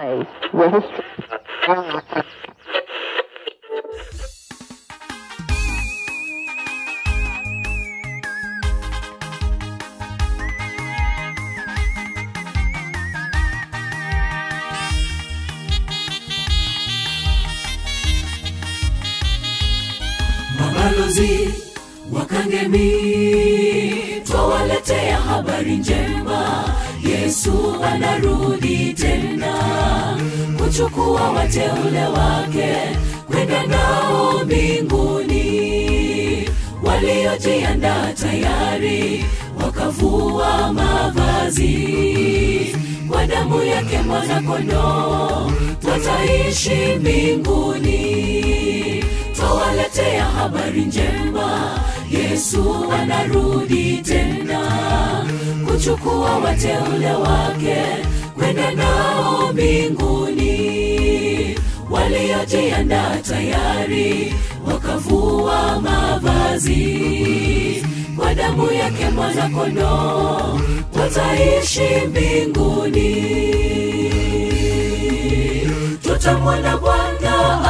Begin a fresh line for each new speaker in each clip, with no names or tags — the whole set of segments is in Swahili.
place where history.
mabalozi wa Kangemi, twawaletea habari njema. Yesu anarudi tena kuchukua wateule wake kwenda nao mbinguni. Waliojiandaa tayari wakavua mavazi kwa damu yake mwana-kondoo, twataishi mbinguni twawaletea habari njema. Yesu anarudi tena kuchukua wateule wake kwenda nao mbinguni. Waliojiandaa tayari wakavua mavazi kwa damu yake mwana-kondoo, wataishi mbinguni tutamwona Bwana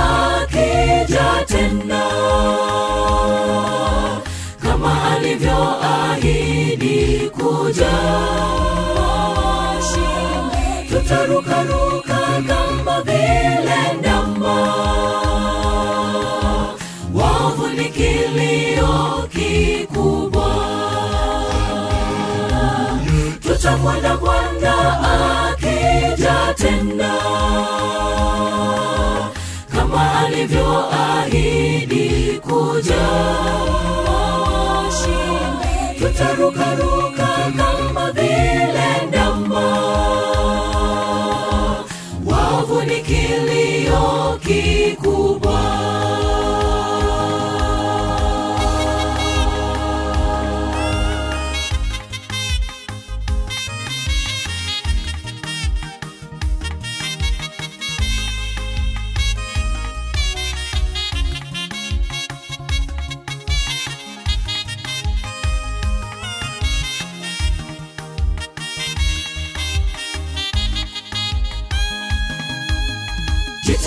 akija tena kama alivyoahidi kuja. Tutarukaruka kama vile ndama, wavu ni kilio kikubwa. Tutamwona Bwana akija tena kama alivyoahidi kuja. Tutarukaruka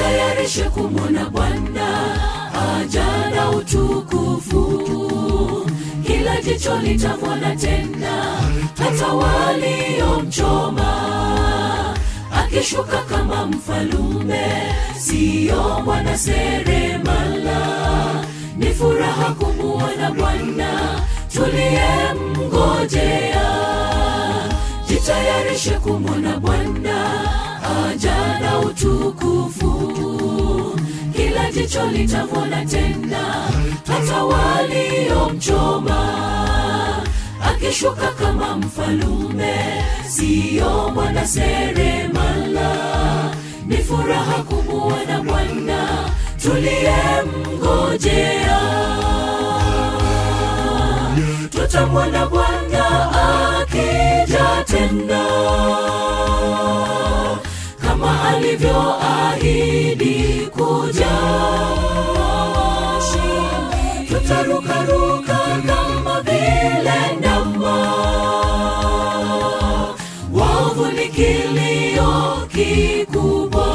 jitayarishe kumwona Bwana aja na utukufu. Kila jicho litamwona tena, hata waliomchoma akishuka kama mfalume, siyo mwana seremala. Ni furaha kumwona Bwana tuliyemngojea. Jitayarishe kumwona Bwana aja na utukufu. Kila jicho litamwona tena, hata waliomchoma akishuka kama mfalume, siyo mwana seremala. Ni furaha kumuona Bwana tuliyemngojea. Tutamwona Bwana akija tena kama alivyoahidi kuja. Tutarukaruka kama vile ndama, wavu ni kilio kikubwa.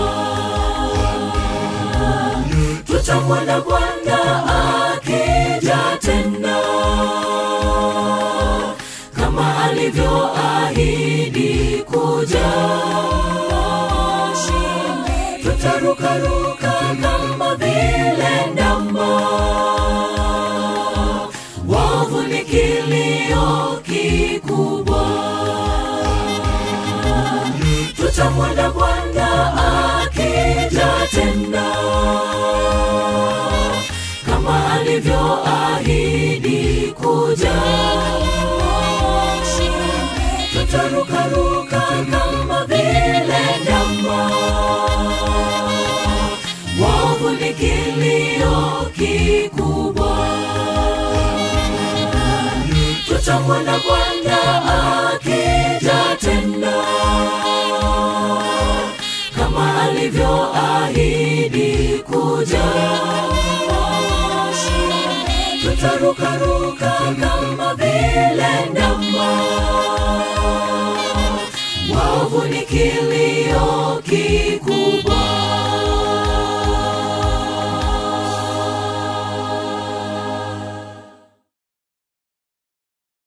Tutamwona Bwana akija tena kama alivyoahidi kuja tutarukaruka kama vile ndama, wavu ni kilio kikubwa. Tutamwona Bwana akija tena kama alivyoahidi kuja. Tutarukaruka ni kilio kikubwa. Tutamwona Bwana akija tena kama alivyoahidi kuja. Tutarukaruka kama vile ndama, wavu ni kilio.